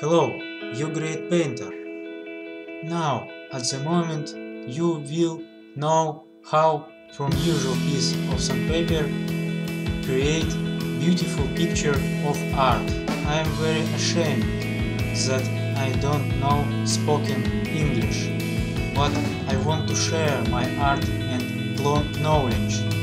Hello, you great painter. Now, at the moment, you will know how from usual piece of sandpaper create beautiful picture of art. I am very ashamed that I don't know spoken English, but I want to share my art and knowledge